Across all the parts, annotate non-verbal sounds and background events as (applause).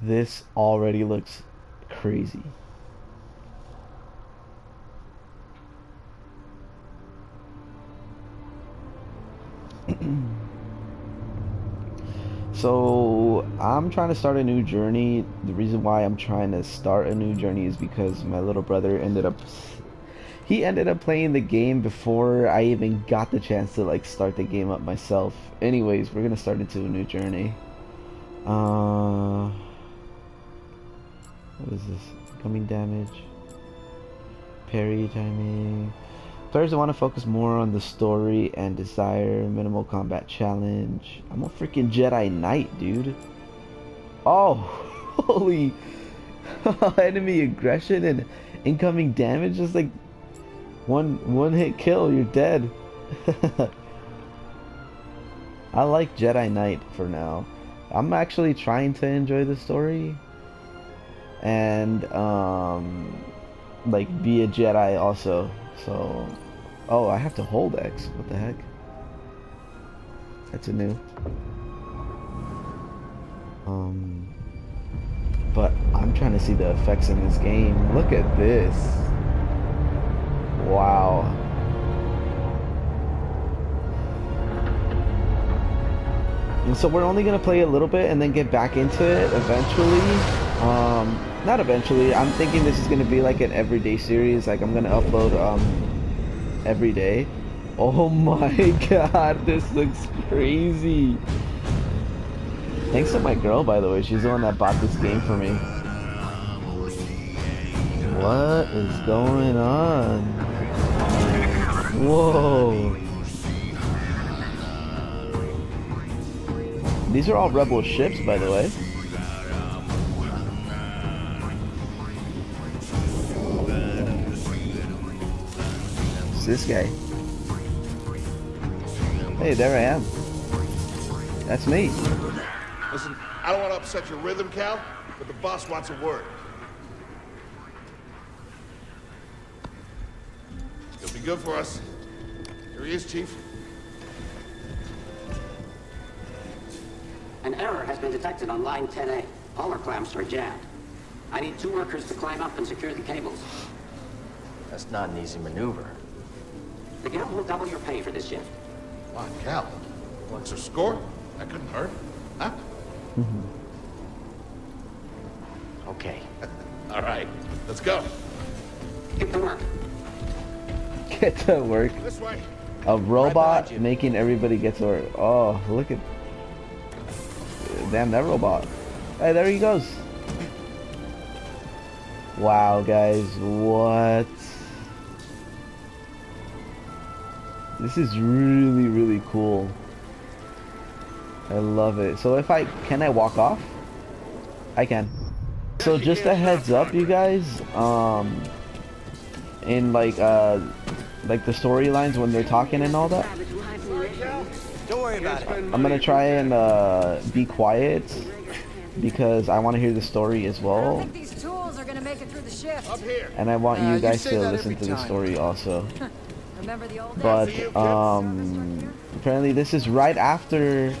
This already looks crazy. (clears throat) so I'm trying to start a new journey. The reason why I'm trying to start a new journey is because my little brother ended up he ended up playing the game before I even got the chance to like start the game up myself. Anyways, we're gonna start into a new journey. Uh, what is this? Coming damage, parry timing. Players want to focus more on the story and desire minimal combat challenge. I'm a freaking Jedi Knight, dude. Oh, (laughs) holy (laughs) enemy aggression and incoming damage is like one one hit kill, you're dead. (laughs) I like Jedi Knight for now. I'm actually trying to enjoy the story and um like be a Jedi also. So oh, I have to hold X. What the heck? That's a new. Um but I'm trying to see the effects in this game. Look at this. Wow. And so we're only to play a little bit and then get back into it eventually. Um, not eventually. I'm thinking this is to be like an everyday series. Like I'm to upload um, every day. (laughs) Oh my (laughs) god, this looks crazy. Thanks to my girl, by the way. She's the one that bought this game for me. What is going on? Whoa. These are all rebel ships, by the way. This guy. Hey, there I am. That's me. Listen, I don't want to upset your rhythm, Cal, but the boss wants a word. It'll be good for us. Here he is, Chief. An error has been detected on line 10A. All our clamps are jammed. I need two workers to climb up and secure the cables. That's not an easy maneuver. The guild will double your pay for this shift. Come on, Cal. What's your score? That couldn't hurt. Huh? Mm-hmm. Okay. (laughs) All right, let's go. Get to work. Get to work. This way. A robot behind making everybody get to work. Oh, look at... Damn, that robot. Hey, there he goes. Wow, guys. What? This is really, really cool. I love it. So if I... Can I walk off? I can. So just a heads up, you guys. Um... In like, uh... Like the storylines when they're talking and all that. Don't worry about it. I'm gonna try and uh, be quiet because I want to hear the story as well, these tools are gonna make it through the shift. Up here. and I want Uh, you you guys to listen to the story also. (laughs) Remember the old? But um, apparently this is right after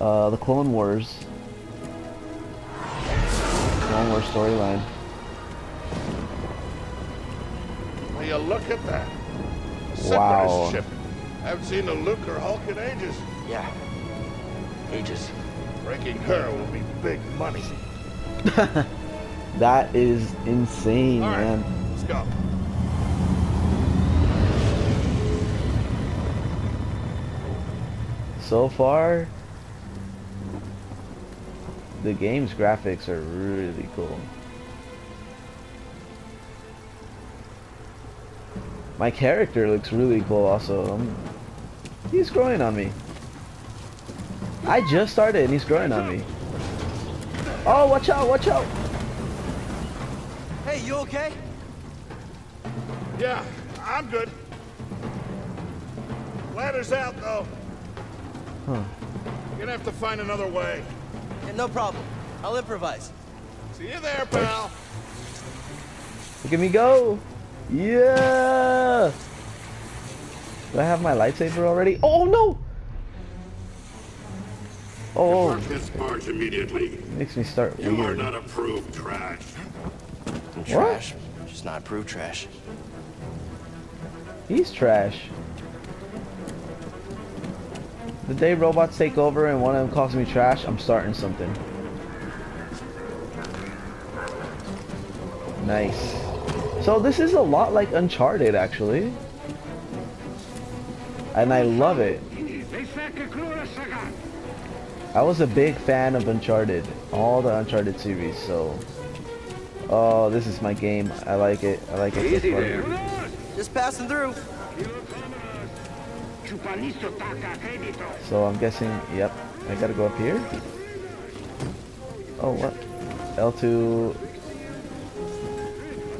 uh, the Clone Wars. Clone Wars storyline. Will you look at that? A Wow. ship. I haven't seen a Lucrehulk in ages. Yeah. Ages. Breaking her will be big money. (laughs) That is insane, All right, man. let's go. So far, the game's graphics are really cool. My character looks really cool also. Um, he's growing on me. I just started and he's growing on me. Oh, watch out, watch out. Hey, you okay? Yeah, I'm good. Ladder's out, though. Huh. You're gonna have to find another way. Yeah, no problem. I'll improvise. See you there, pal. Look at me go. Yeah. Do I have my lightsaber already? Oh no. Oh, Park this barge immediately. makes me start You are not approved trash. I'm trash. Just not approved trash. He's trash. The day robots take over and one of them calls me trash, I'm starting something. Nice. So this is a lot like Uncharted, actually. And I love it. I was a big fan of Uncharted, all the Uncharted series, so... Oh, this is my game. I like it. I like it so far. Just passing through. So I'm guessing, yep, I gotta go up here. Oh, what? L2.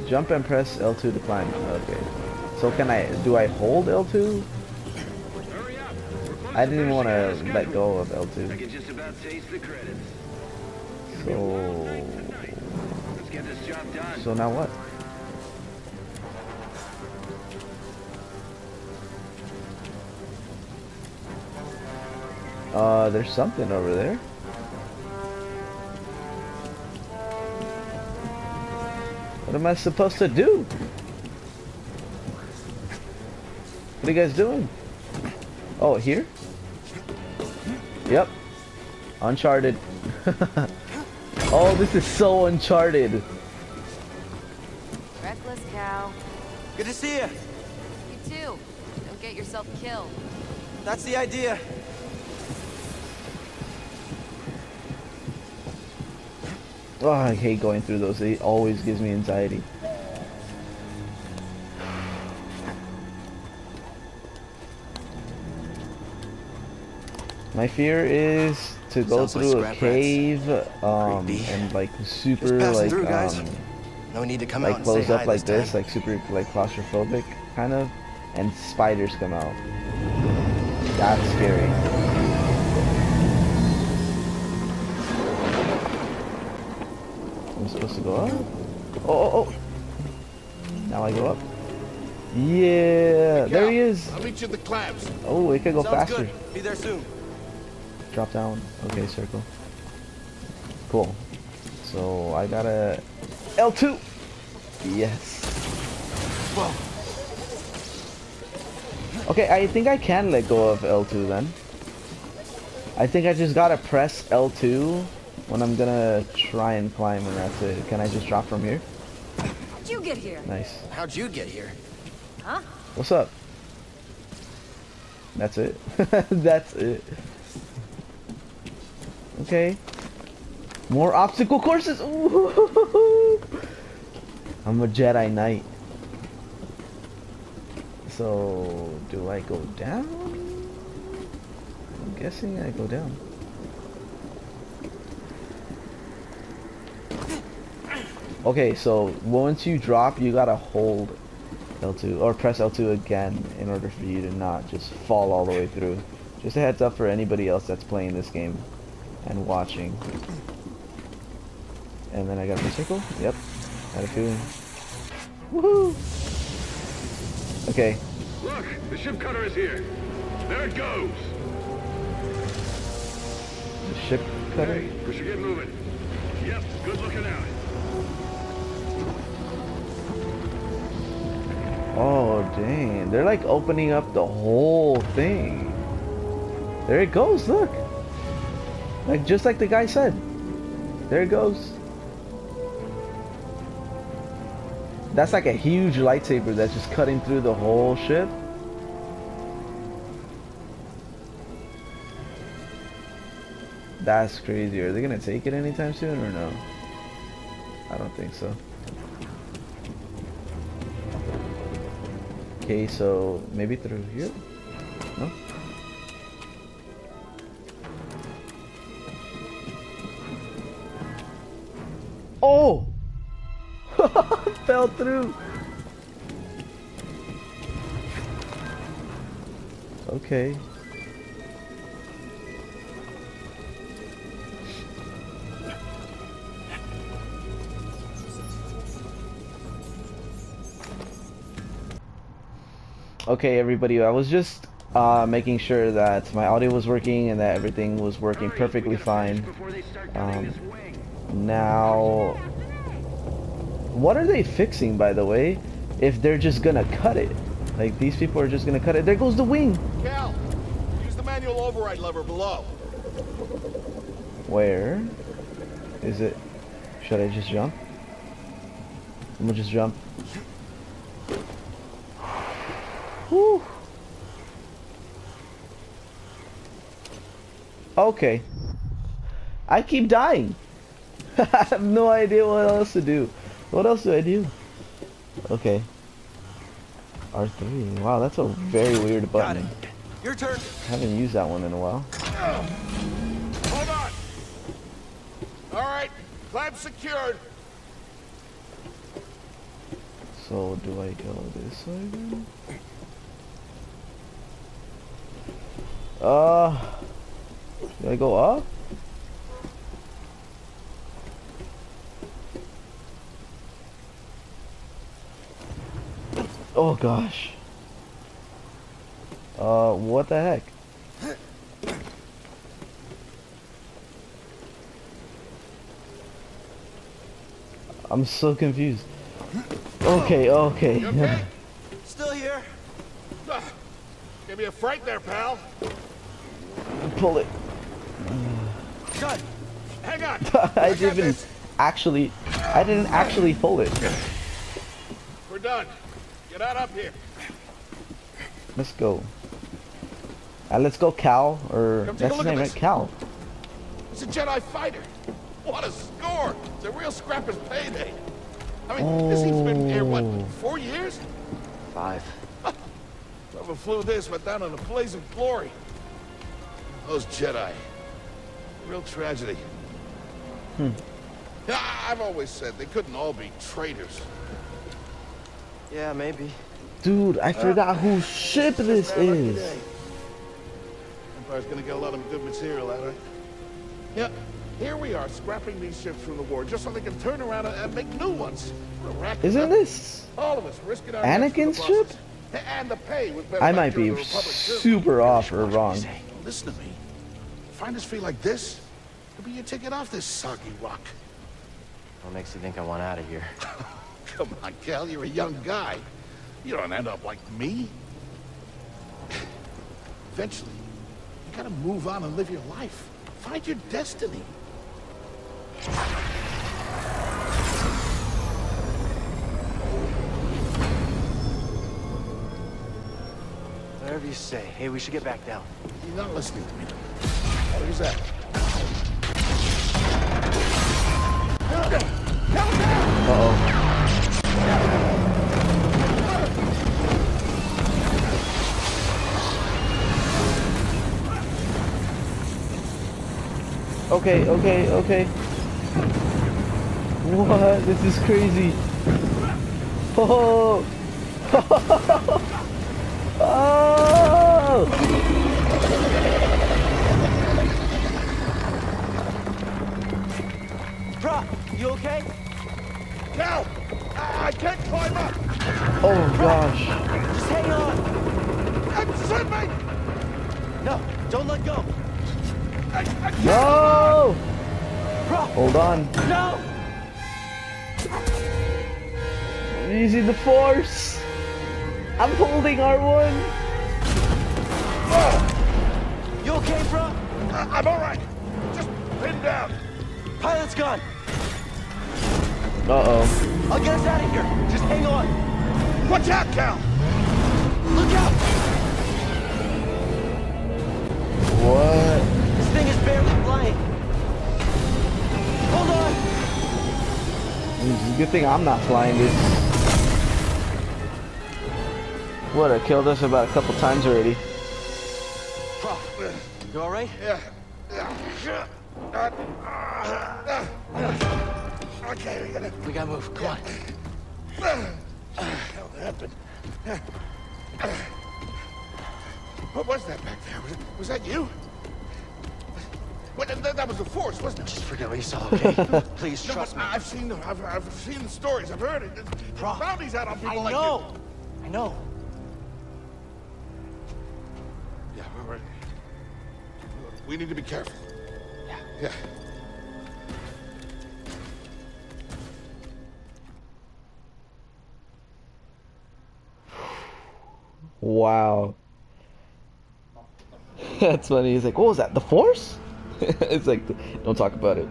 Jump and press L2 to climb. Okay. So can I, do I hold L2? I didn't even want to let go of L2. can just about taste the credits. So, Let's get this job done. so now what? Uh, there's something over there. What am I supposed to do? What are you guys doing? Oh, here? Yep. Uncharted. (laughs) oh, this is so Uncharted. Reckless cow. Good to see you. You too. Don't get yourself killed. That's the idea. Oh, I hate going through those. It always gives me anxiety. My fear is to go Sounds like through a cave um, and like super like through, um, No need to come like closed up like this this, like super like claustrophobic kind of, and spiders come out. That's scary. I'm supposed to go up. Oh, oh, oh! Now I go up. Yeah, there he is. I'll meet you at the clamps. Oh, it could go Sounds faster. good. Be there soon. Drop down. Okay, circle. Cool. So I got a L2. Yes. Whoa. Okay, I think I can let go of L2 then. I think I just gotta press L2 when I'm gonna try and climb and that's it. Can I just drop from here? How'd you get here? Nice. How'd you get here? Huh? What's up? That's it. (laughs) That's it. Okay. More obstacle courses. Ooh. (laughs) I'm a Jedi Knight. So, do I go down? I'm guessing I go down. Okay, so once you drop, you gotta hold L2 or press L2 again in order for you to not just fall all the way through. Just a heads up for anybody else that's playing this game and watching. And then I got the circle. Yep. Had a feeling. Woohoo! Okay. Look, the ship cutter is here. There it goes. The ship cutter. Hey, we should get moving. Yep, good looking out. Oh dang. They're like opening up the whole thing. There it goes, look. Like just like the guy said. There it goes. That's like a huge lightsaber that's just cutting through the whole ship. That's crazy. Are they gonna take it anytime soon or no? I don't think so. Okay, so maybe through here? No? Oh! (laughs) Fell through. Okay. Okay, everybody, I was just uh, making sure that my audio was working and that everything was working perfectly fine. Um, now, what are they fixing, by the way? If they're just gonna cut it, like these people are just gonna cut it. There goes the wing. Cal, use the manual override lever below. Where is it? Should I just jump? I'm gonna just jump. Whew. Okay. I keep dying. (laughs) I have no idea what else to do. What else do I do? Okay. R3. Wow, that's a very weird button. Your turn. I haven't used that one in a while. Hold on. All right, clamp secured. So do I go this way then? Uh, do I go up? Oh gosh. Uh, what the heck? I'm so confused. Okay, okay. Okay? (laughs) Still here. Give me a fright there, pal. Pull it. Hang on. I didn't this. actually. I didn't actually pull it. We're done. Get out up here. Let's go. Uh, let's go, Cal. Or that's his name, right? Cal. It's a Jedi fighter. What a score! It's a real scrapper's payday. I mean, this thing's been here, what, Oh. four years? Five. (laughs) Whoever flew this went down in a blaze of glory. Those Jedi. Real tragedy. Hmm. Yeah, I've always said they couldn't all be traitors. Yeah, maybe. Dude, I forgot whose ship this is. day. Empire's gonna get a lot of good material out of it. Yeah, here we are, scrapping these ships from the war just so they can turn around and, and make new ones. What a racket, Isn't huh? this? All of us risking our necks Anakin's ship? And the pay was I might be the Republic, too. super off or wrong. Listen to me. Find us free like this, could be your ticket off this soggy rock. What makes you think I want out of here? (laughs) Come on, Cal, you're a young guy. You don't end up like me. Eventually, you gotta move on and live your life. Find your destiny. Whatever you say. Hey, we should get back down. You're not listening to me. What is that? Okay, okay, okay. What? This is crazy. Oh! (laughs) oh! Bro, you okay? Cal! I, I can't climb up! Oh gosh. Just hang on. I'm slipping! No, don't let go. I, I! No! Bro, Hold on. no! Using the force. I'm holding R1. You okay, bro? I, I'm all right. Just pinned down. Pilot's gone. Uh-oh. I'll get us out of here. Just hang on. Watch out, Cal! Look out! What? This thing is barely flying. Hold on. It's a good thing I'm not flying this. What, it killed us about a couple times already. Bro, uh, you all right? Yeah. Okay, we gotta... We gotta move. Come on. hell happened? What was that back there? Was, it, was that you? What, that, that was the force, wasn't it? Just forget what you saw, okay? (laughs) Please No, trust me. I've seen the I've, I've seen the stories. I've heard it. Bro, bounties out on I people like know. I know. Yeah, we're. we need to be careful. Yeah. Yeah. Wow. (laughs) That's funny. He's like, what was that? The Force? (laughs) it's like, don't talk about it.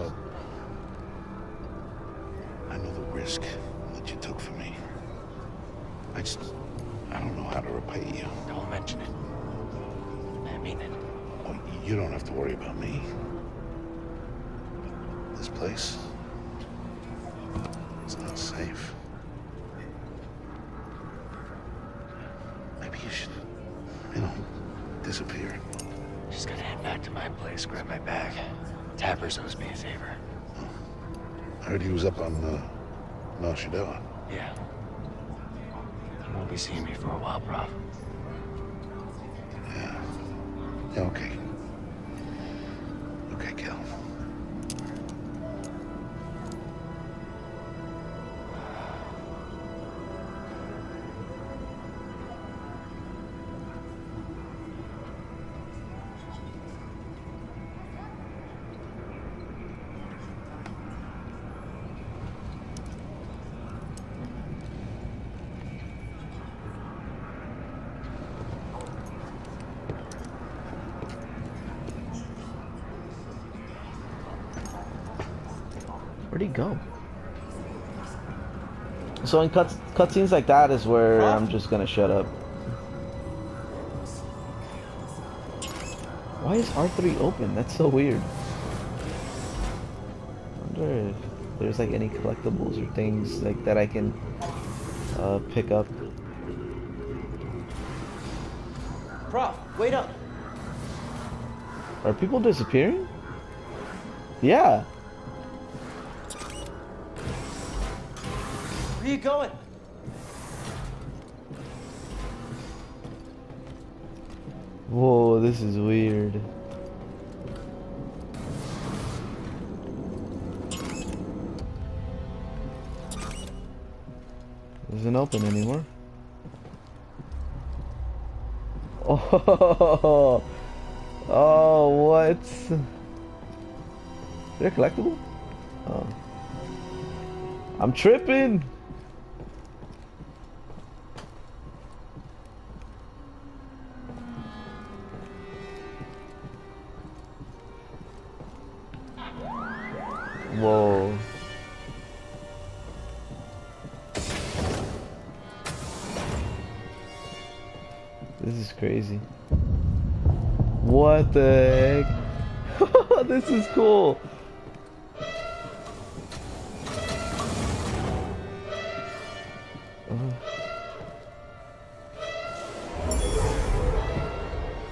So, I know the risk that you took for me. I just, I don't know how to repay you. Don't mention it. I mean it. Oh, you don't have to worry about me. This place, it's not safe. Maybe you should, you know, disappear. Just gotta head back to my place, grab my bag. Tappers owes me a favor. I heard he was up on, uh, Nar Shaddaa. Yeah. You won't be seeing me for a while, Prauf. Yeah. Yeah. Okay, Where'd he go? So in cut cutscenes like that is where I'm just gonna shut up. Why is R3 open? That's so weird. I wonder if there's like any collectibles or things like that I can uh, pick up. Prauf, wait up. Are people disappearing? Yeah. Where are you going? Whoa, this is weird. Isn't open anymore. Oh, (laughs) oh, what? They're collectible? Oh. I'm tripping.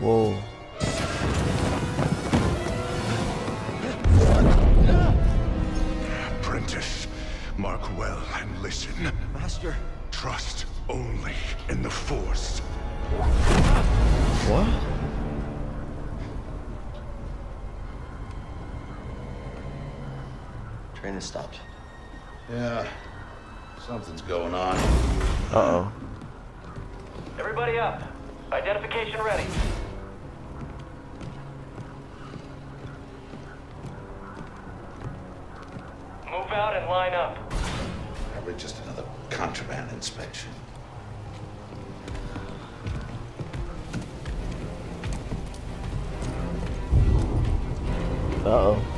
Whoa. Apprentice, mark well and listen. Master. Trust only in the Force. What? Train has stopped. Yeah. Something's going on. Uh-oh. Everybody up. Identification ready. Move out and line up. Probably just another contraband inspection. Uh-oh.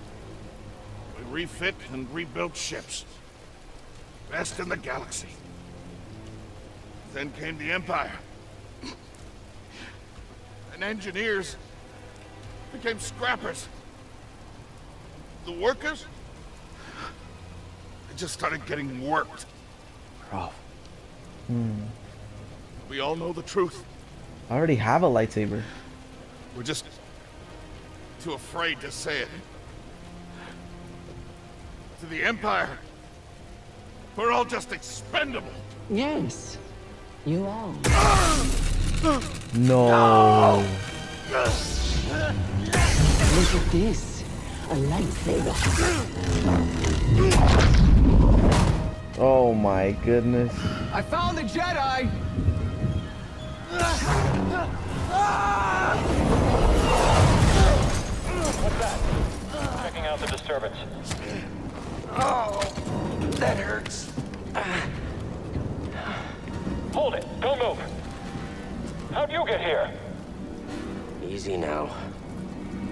Refit and rebuilt ships. Best in the galaxy. Then came the Empire. And engineers became scrappers. The workers? They just started getting worked. Prauf. Hmm. We all know the truth. I already have a lightsaber. We're just too afraid to say it. To the Empire, we're all just expendable. Yes, you are. No. Look at this. A lightsaber. Oh my goodness. I found the Jedi! What's that? Checking out the disturbance. Oh, that hurts. Hold it! Don't move! How'd you get here? Easy now.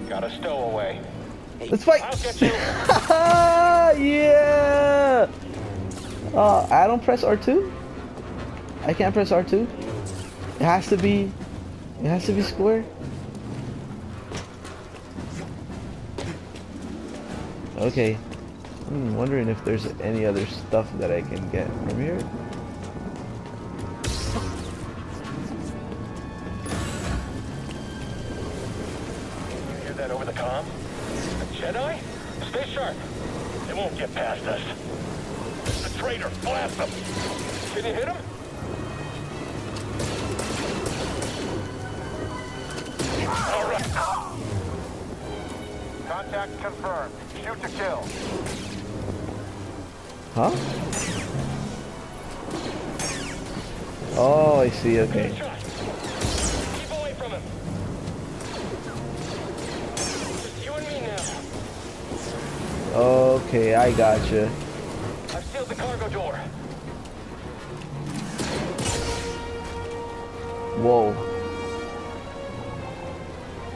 Got a stowaway. Let's fight! I'll get you. (laughs) yeah! Uh, I don't press R2? I can't press R2? It has to be... It has to be square? Okay. I'm wondering if there's any other stuff that I can get from here. Gotcha. I've sealed the cargo door. Whoa.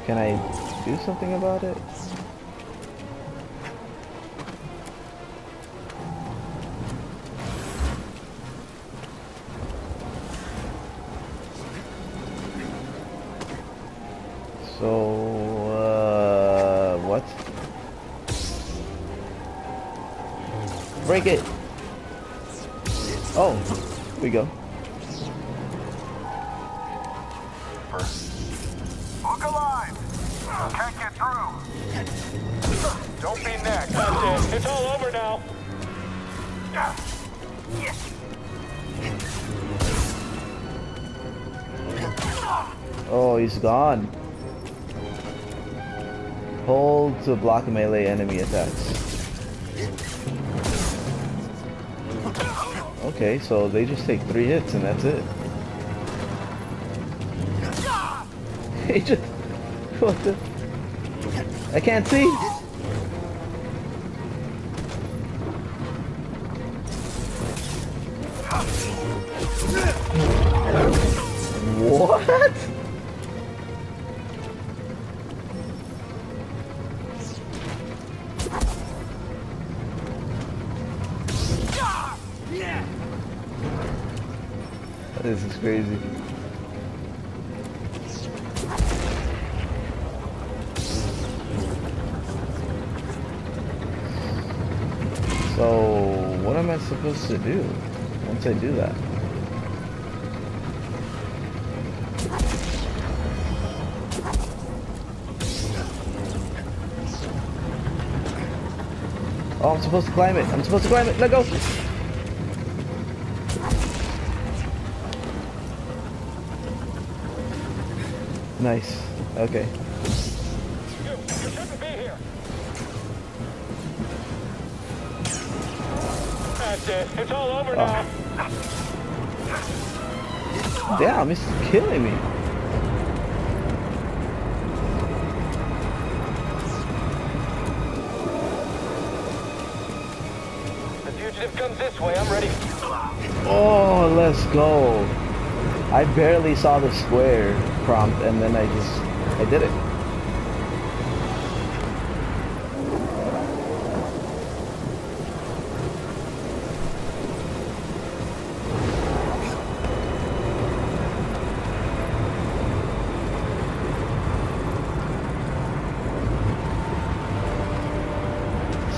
Can I do something about it? Block melee enemy attacks. Okay, so they just take three hits and that's it. (laughs) He just... (laughs) What the... I can't see! Do that? Oh, I'm supposed to climb it. I'm supposed to climb it. Let go. Nice. Okay. You, you shouldn't be here. That's it. It's all over oh. now. Damn, it's killing me. The fugitive comes this way. I'm ready. Oh, let's go. I barely saw the square prompt and then I just, I did it.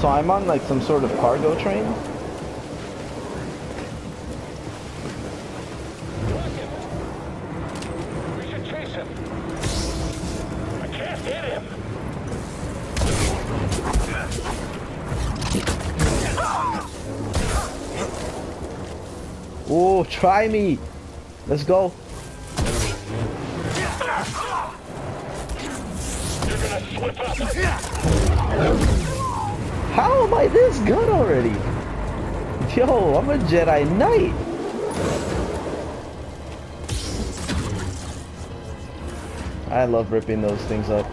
So I'm on like some sort of cargo train? We should chase him. I can't hit him. Oh, try me. Let's go. Yo, I'm a Jedi Knight. I love ripping those things up.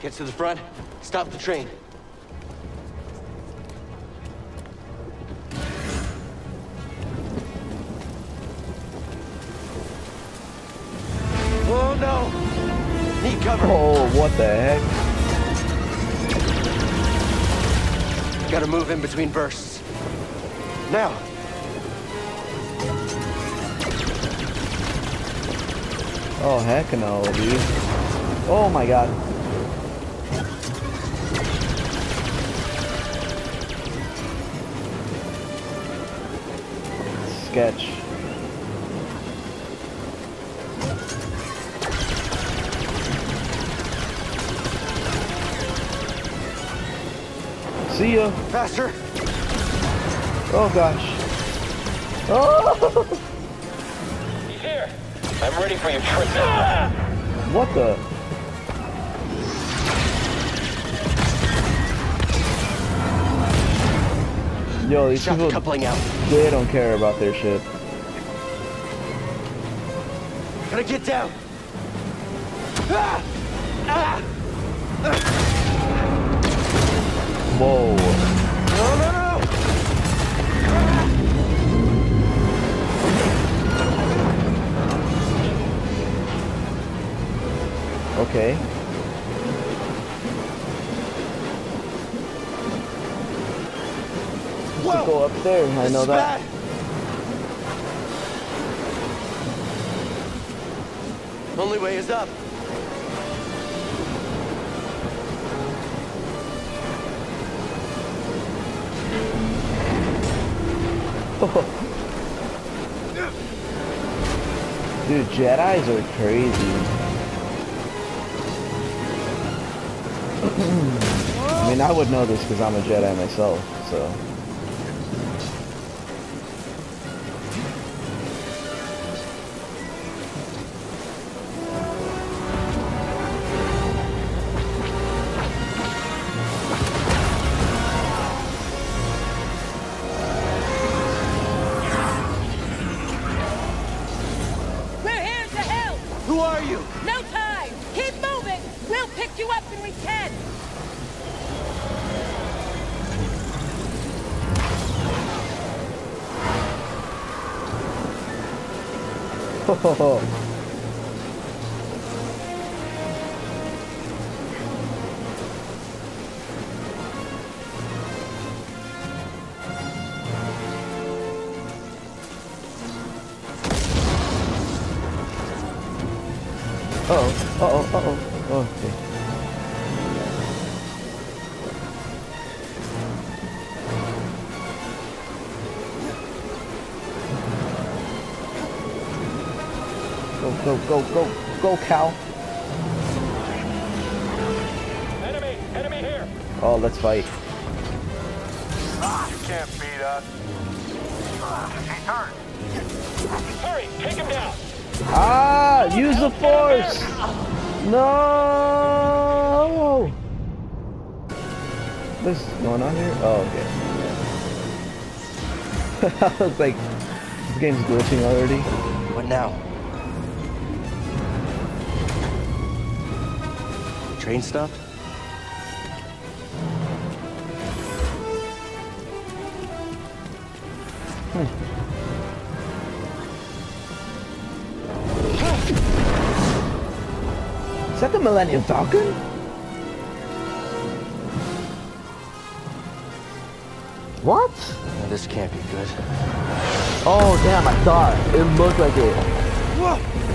Get to the front. Stop the train. Gotta in between bursts. Now. Oh, heck no, dude. Oh my god. Sketch. See. Faster. Oh gosh. Oh! He's here. I'm ready for your trip. (laughs) What the? Yo, these Shot the people, coupling out. they don't care about their shit. Gotta get down. Ah! Ah! Whoa. No, no, no! Okay. Whoa! Go up there. I know that. bad. Only way is up. Dude, Jedi's are crazy. I mean, I would know this because I'm a Jedi myself, so. Uh oh, uh oh, uh oh. Oh, okay. Go, go, go, go, go, Cal. Enemy! Enemy here! Oh, let's fight. You can't beat us. He turned. Hurry! Take him down! Ah! Use the force! No! What's going on here? Oh, okay. (laughs) I was like, this game's glitching already. What now? Train stopped? Hmm. Is that the Millennium Falcon? What? This can't be good. Oh damn, I saw it. Looked like it. Damn,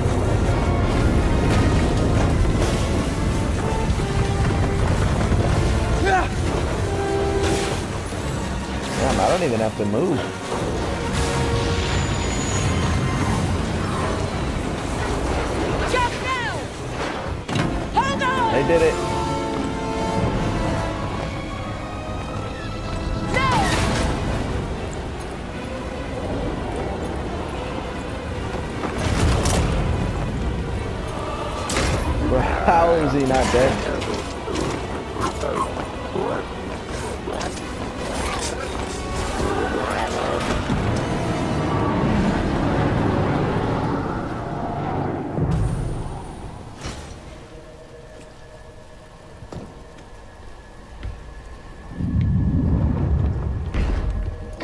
Even have to move. Jump now! Hold on! They did it. How is he not dead?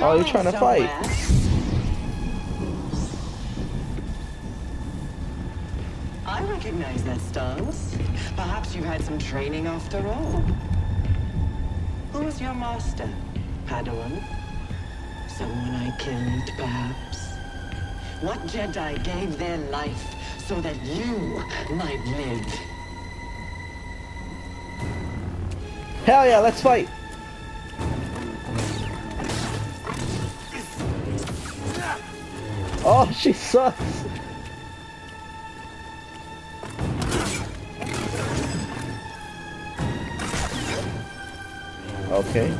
Oh, you're trying to fight. I recognize that stance. Perhaps you've had some training after all. Who was your master, Padawan? Someone I killed, perhaps? What Jedi gave their life so that you might live? Hell yeah, let's fight. Oh, she sucks. Okay.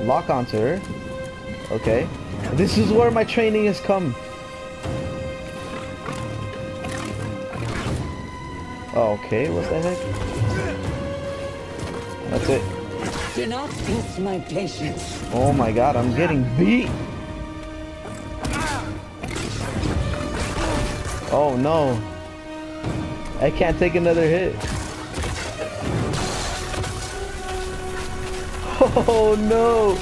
Lock onto her. Okay. This is where my training has come. Okay, what the heck? That's it. Do not test my patience. Oh my god, I'm getting beat. Oh no. I can't take another hit. (laughs) Oh no.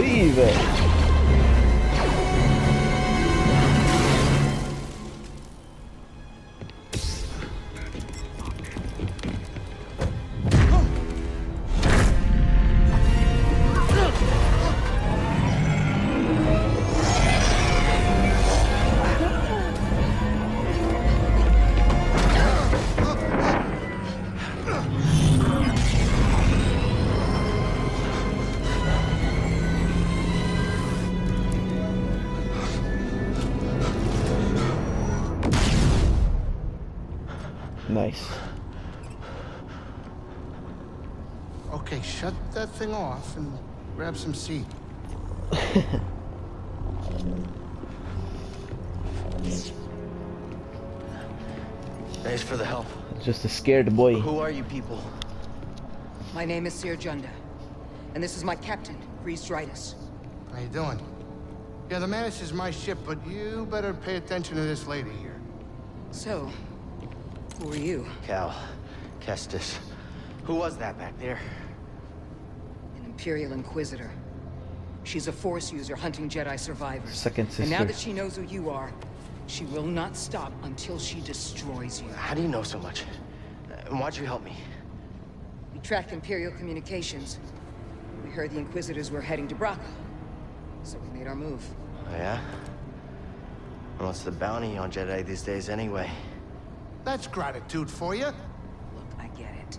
Leave it. Grab some seat. (laughs) Thanks for the help. Just a scared boy. Who are you people? My name is Cere Junda, and this is my captain, Greez Dritus. How you doing? Yeah, the Mantis is my ship, but you better pay attention to this lady here. So, who are you? Cal. Kestis. Who was that back there? An Imperial Inquisitor. She's a Force user hunting Jedi survivors. Second sister. And now that she knows who you are, she will not stop until she destroys you. How do you know so much? And why'd you help me? We tracked Imperial communications. We heard the Inquisitors were heading to Bracca. So we made our move. Oh, yeah? And what's the bounty on Jedi these days anyway? That's gratitude for you. Look, I get it.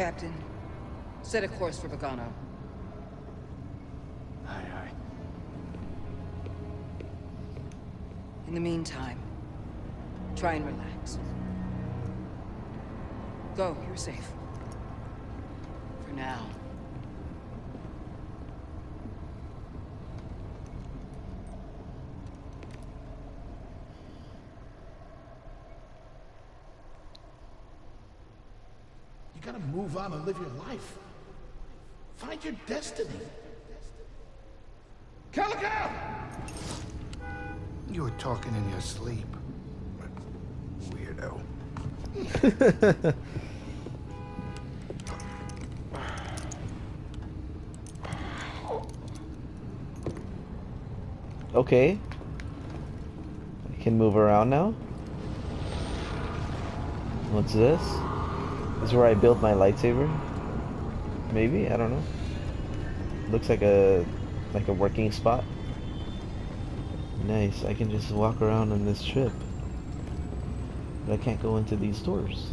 Captain, set a course for Bogano. Aye, aye. In the meantime, try and relax. Go, you're safe. For now. You gotta move on and live your life. Find your destiny. Calico! You were talking in your sleep. Weirdo. (laughs) Okay. I can move around now. What's this? This is where I built my lightsaber? Maybe? I don't know. Looks like a like a working spot. Nice. I can just walk around on this trip. But I can't go into these stores.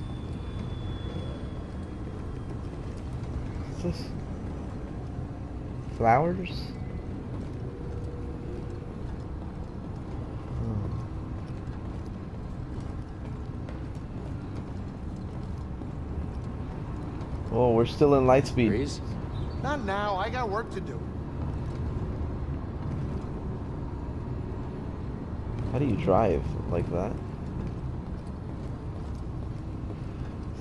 What's this? Flowers? Oh, we're still in Lightspeed. Breeze? Not now. I got work to do. How do you drive like that?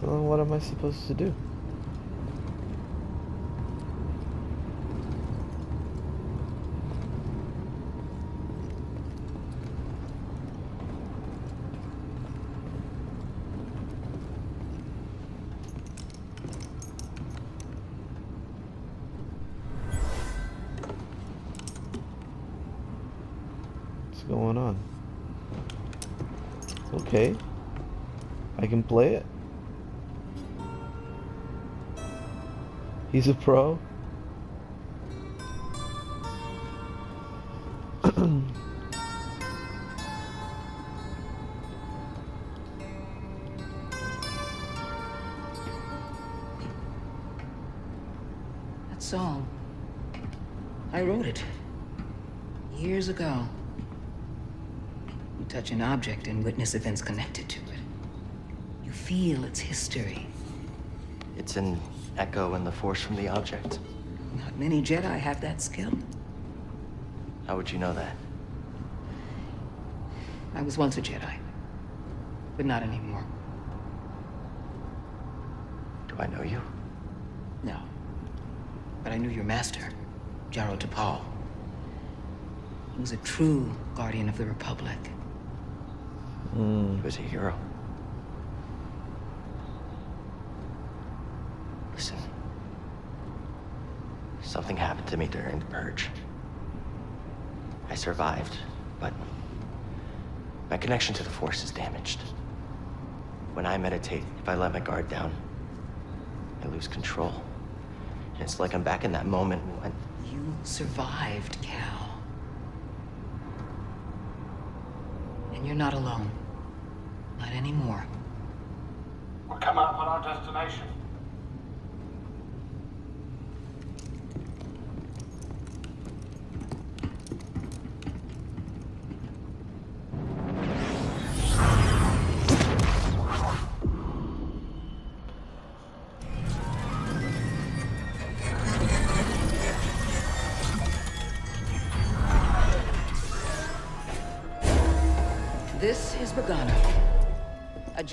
So then what am I supposed to do? What's going on? Okay. I can play it. He's a pro. (clears throat) That song. I wrote it. Years ago. You touch an object and witness events connected to it. You feel its history. It's an echo and the force from the object. Not many Jedi have that skill. How would you know that? I was once a Jedi. But not anymore. Do I know you? No. But I knew your master, Jaro Tapal. He was a true guardian of the Republic. Hmm. He was a hero. Something happened to me during the purge. I survived, but my connection to the Force is damaged. When I meditate, if I let my guard down, I lose control. And it's like I'm back in that moment when... You survived, Cal. And you're not alone. Not anymore. We'll come up on our destination.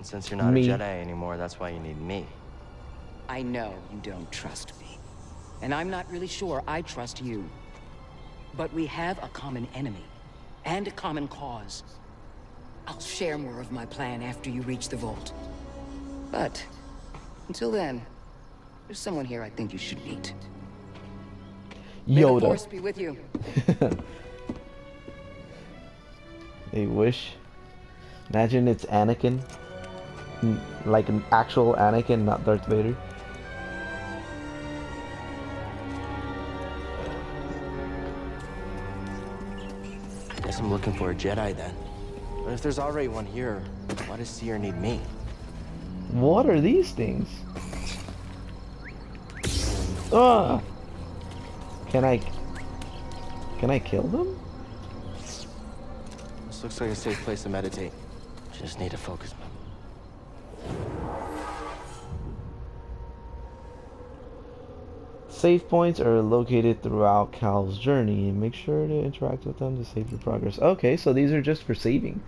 And since you're not Me. a Jedi anymore, that's why you need me. I know you don't trust me. And I'm not really sure I trust you. But we have a common enemy. And a common cause. I'll share more of my plan after you reach the vault. But, until then, there's someone here I think you should meet. May the Yoda. Force be with you. (laughs) They wish. Imagine it's Anakin. Like an actual Anakin, not Darth Vader. Guess I'm looking for a Jedi then. But if there's already one here, why does Cere need me? What are these things? Ugh! Can I... Can I kill them? This looks like a safe place to meditate. Just need to focus. Save points are located throughout Cal's journey. and Make sure to interact with them to save your progress. Okay, so these are just for saving.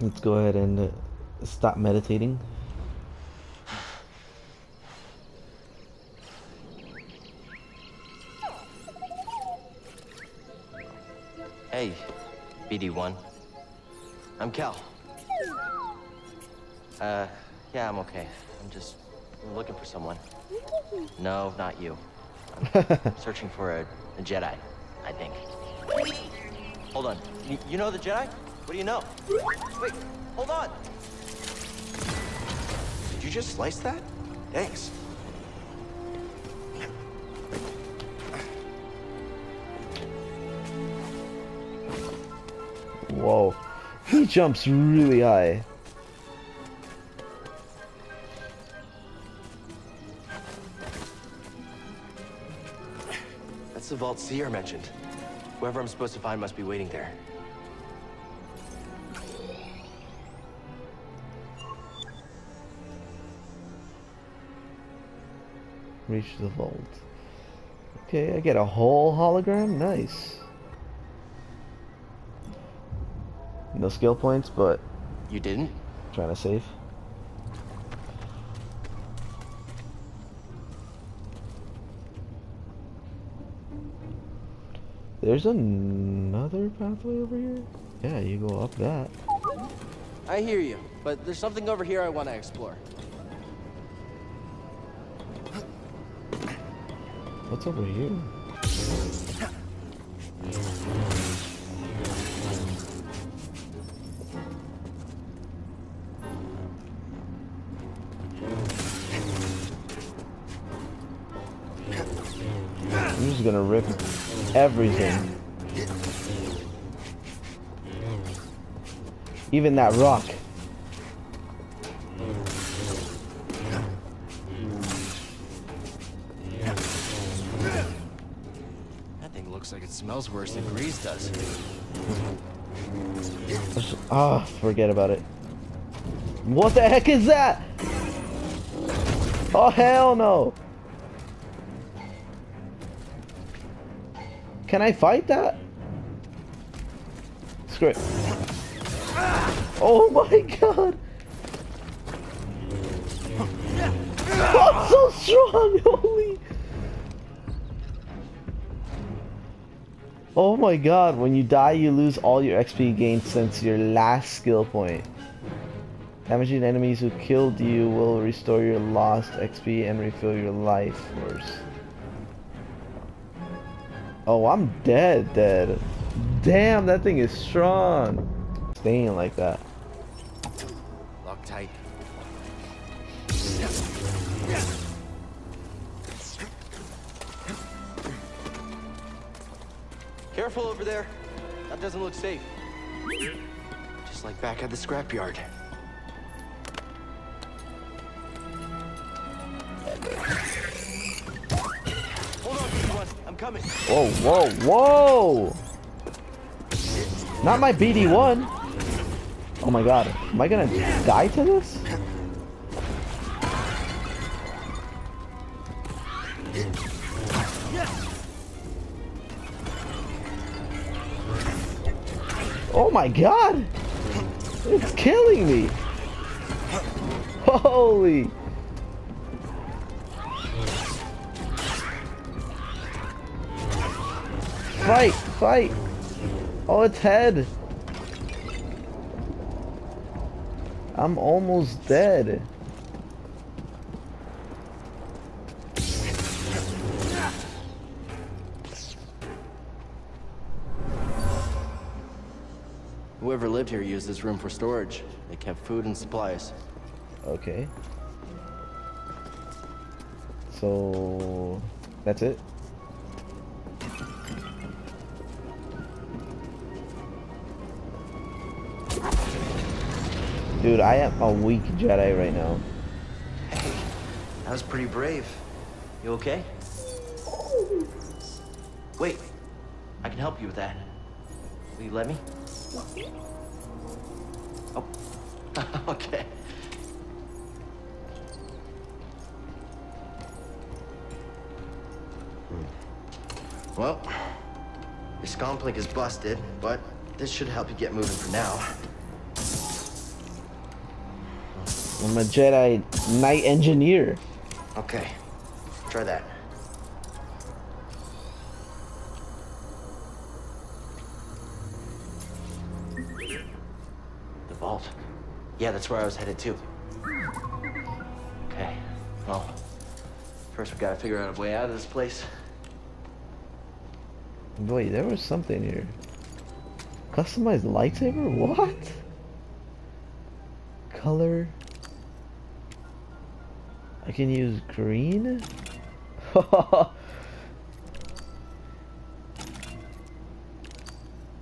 Let's go ahead and stop meditating. Hey, BD1. I'm Cal. Uh, yeah, I'm okay. I'm just looking for someone. No, not you. (laughs) Searching for a, a Jedi, I think. Hold on. You, you know the Jedi? What do you know? Wait, hold on. Did you just slice that? Thanks. Whoa. He jumps really high. The vault Cere mentioned. Whoever I'm supposed to find must be waiting there. Reach the vault. Okay, I get a whole hologram? Nice. No skill points, but... You didn't? Trying to save. There's another pathway over here? Yeah, you go up that. I hear you, but there's something over here I want to explore. What's over here? Everything. Even that rock. That thing looks like it smells worse than Greez does. Ah, forget about it. What the heck is that? Oh, hell no. Can I fight that? Screw it. Oh my god. I'm so strong, (laughs) holy. Oh my god, when you die you lose all your XP gained since your last skill point. Damaging enemies who killed you will restore your lost XP and refill your life force. Oh, I'm dead, dead. Damn, that thing is strong. Staying like that. Lock tight. Careful over there. That doesn't look safe. Just like back at the scrapyard. Coming. Whoa, whoa, whoa! Not my BD1. Oh my god. Am I gonna die to this? Oh my god! It's killing me! Holy! Fight! Fight! Oh, it's head! I'm almost dead. Whoever lived here used this room for storage. They kept food and supplies. Okay. So that's it. Dude, I am a weak Jedi right now. Hey, that was pretty brave. You okay? Wait, I can help you with that. Will you let me? Oh, (laughs) okay. Well, your scomplink is busted, but this should help you get moving for now. I'm a Jedi Knight Engineer. Okay, try that. The vault. Yeah, that's where I was headed to. Okay, well, first we gotta figure out a way out of this place. Wait, there was something here. Customized lightsaber? What? Color? Can use green? (laughs)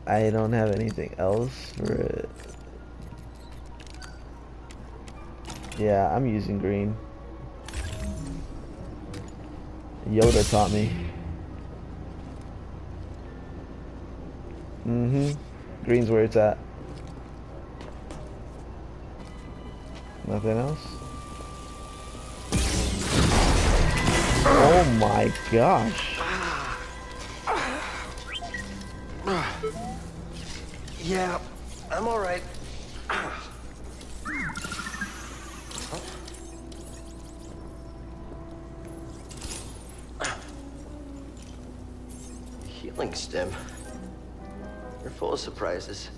I don't have anything else for it. Yeah, I'm using green. Yoda taught me. Mm-hmm. Green's where it's at. Nothing else? Oh my gosh. Yeah, I'm all right. Healing stim. You're full of surprises.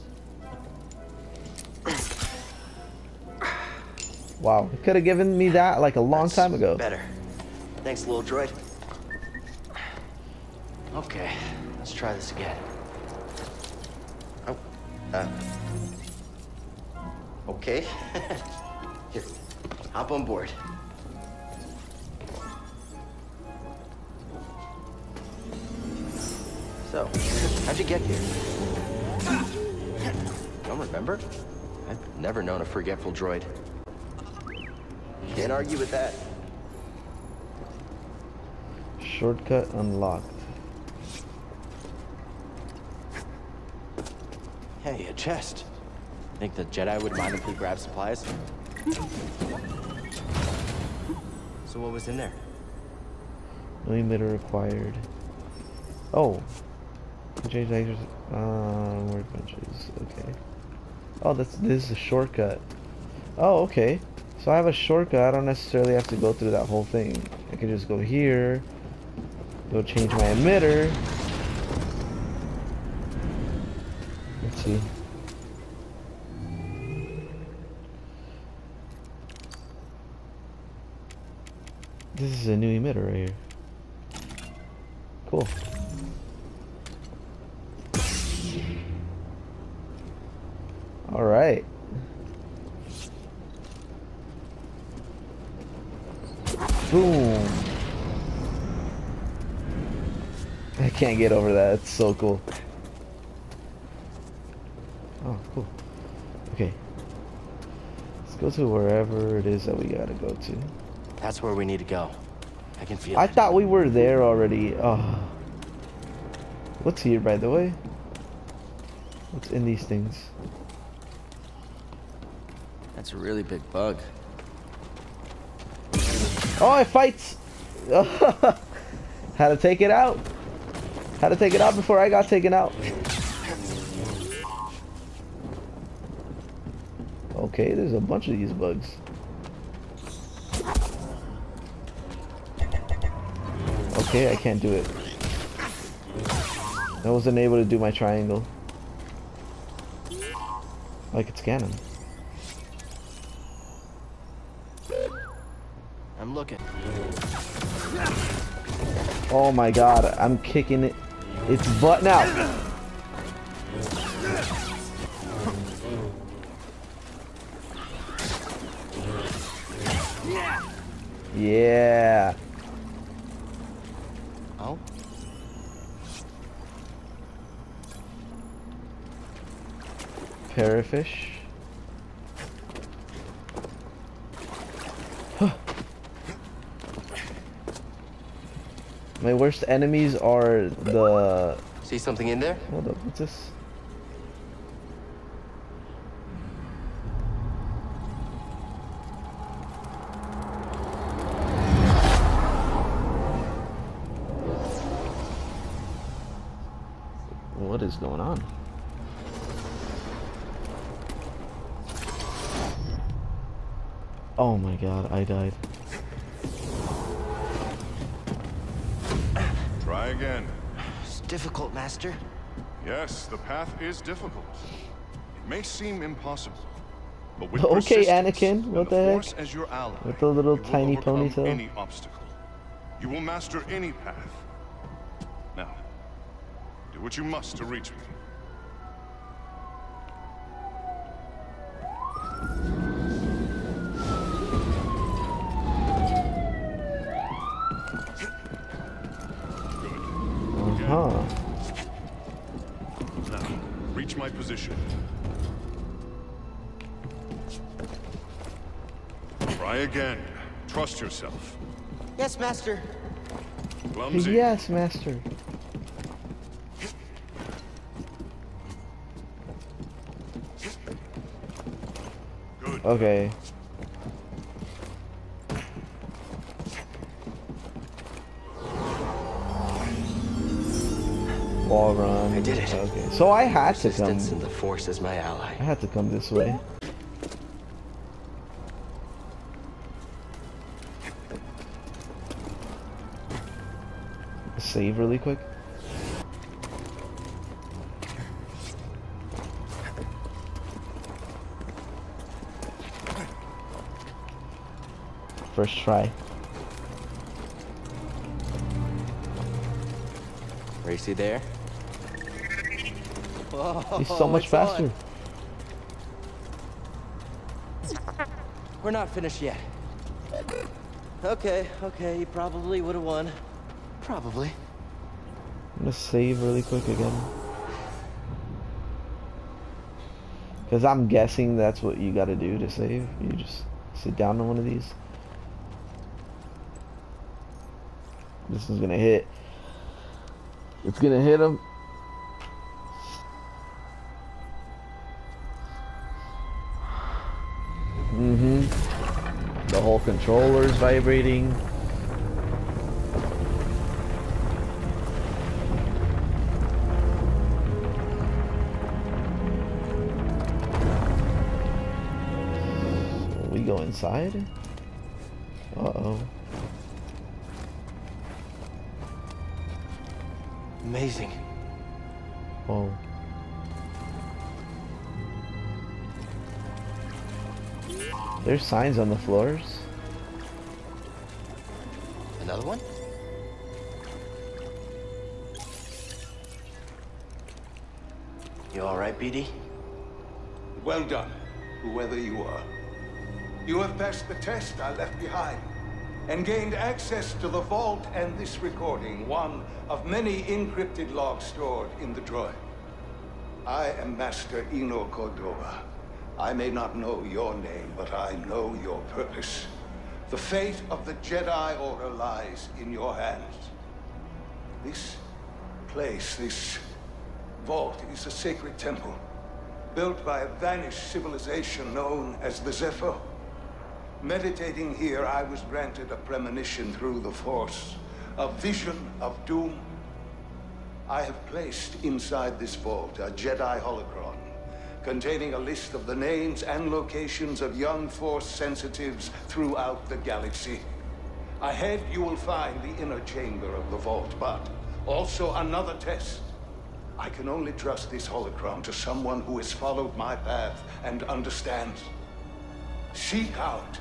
Wow, could have given me that like a long time ago. Better. Thanks, little droid. Okay, let's try this again. Oh, uh. Okay. (laughs) Here, hop on board. So, how'd you get here? Don't remember? I've never known a forgetful droid. Can't argue with that. Shortcut unlocked. Hey, a chest. Think the Jedi would mind if we grab supplies? So what was in there? No emitter required. Oh. Change. Uh, workbenches. Okay. Oh, that's this is a shortcut. Oh, okay. So I have a shortcut. I don't necessarily have to go through that whole thing. I can just go here. Go change my emitter. Let's see. This is a new emitter right here. Cool. All right. Boom. Can't get over that. It's so cool. Oh, cool. Okay. Let's go to wherever it is that we gotta go to. That's where we need to go. I can feel I it. thought we were there already. Oh. What's here, by the way? What's in these things? That's a really big bug. Oh, it fights! (laughs) Had to take it out. Had to take it out before I got taken out. Okay, there's a bunch of these bugs. Okay, I can't do it. I wasn't able to do my triangle. I could scan them. I'm looking. Oh my god, I'm kicking it. It's butt now. Yeah. Oh? Parafish. My worst enemies are the. See something in there? Hold up, what's this? What is going on? Oh my god, I died. Again. It's difficult, Master. Yes, the path is difficult. It may seem impossible. But with (laughs) Okay, Anakin, what the the heck? Force as your ally, With the little tiny overcome ponytail. Any obstacle. You will master any path. Now, do what you must to reach me. Trust yourself. Yes, Master. Clumsy. Yes, master. Okay. Wall run. I did it. Okay. So I had to come. Persistence and the Force as my ally. I had to come this way. Save really quick. First try. Racy there? He's so oh, much it's on. faster. We're not finished yet. Okay, okay, he probably would have won. Probably. Gonna save really quick again. Because I'm guessing that's what you gotta do to save. You just sit down on one of these. This is gonna hit. It's gonna hit him. Mm-hmm. The whole controller's vibrating. Inside? Uh-oh. Amazing. Whoa. There's signs on the floors. Another one? You alright, BD? Well done, whoever you are. You have passed the test I left behind, and gained access to the vault and this recording, one of many encrypted logs stored in the droid. I am Master Eno Cordova. I may not know your name, but I know your purpose. The fate of the Jedi Order lies in your hands. This place, this vault, is a sacred temple, built by a vanished civilization known as the Zeffo. Meditating here, I was granted a premonition through the Force, a vision of doom. I have placed inside this vault a Jedi holocron containing a list of the names and locations of young Force sensitives throughout the galaxy. Ahead, you will find the inner chamber of the vault, but also another test. I can only trust this holocron to someone who has followed my path and understands. Seek out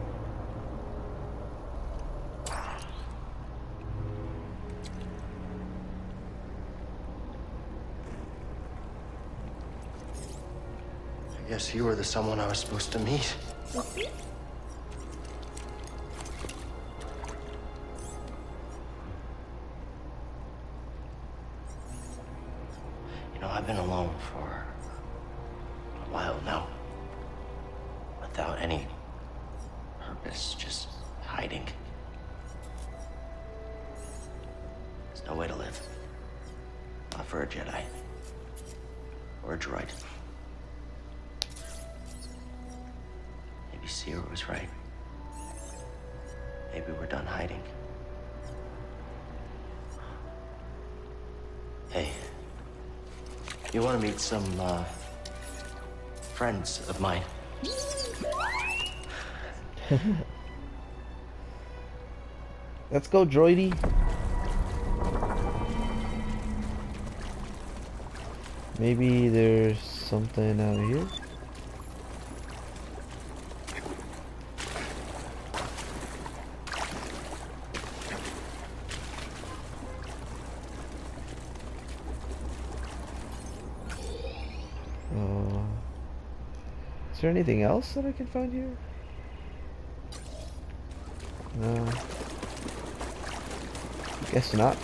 Guess you were the someone I was supposed to meet. You know, I've been alone for meet some, uh, friends of mine? (laughs) Let's go, droidy. Maybe there's something out here. Is there anything else that I can find here? No. Guess not.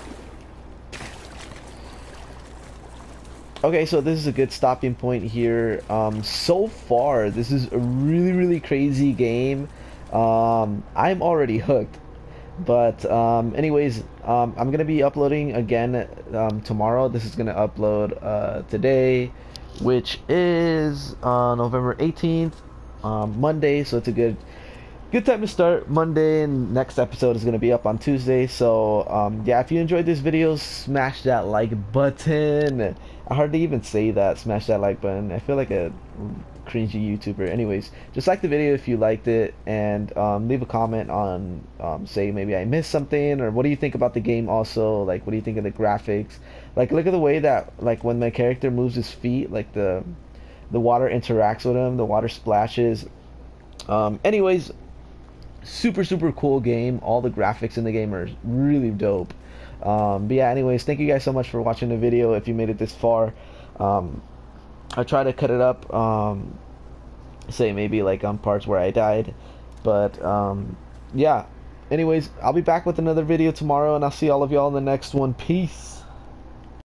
Okay, so this is a good stopping point here. Um, so far, this is a really, really crazy game. Um, I'm already hooked. But um, anyways, um, I'm gonna be uploading again um, tomorrow. This is gonna upload uh, today, which is uh, November 18th, um, Monday. So it's a good good time to start. Monday and next episode is going to be up on Tuesday. So um, yeah if you enjoyed this video smash that like button. I hardly even say that smash that like button. I feel like a cringy YouTuber. Anyways just like the video if you liked it and um, leave a comment on um, say maybe I missed something or what do you think about the game also? Like what do you think of the graphics? Like look at the way that like when my character moves his feet like the the water interacts with him the water splashes. Um, anyways super super cool game. All the graphics in the game are really dope. Um, but yeah anyways thank you guys so much for watching the video if you made it this far. Um, I try to cut it up um, say maybe like on parts where I died but um, yeah. Anyways I'll be back with another video tomorrow and I'll see all of y'all in the next one. Peace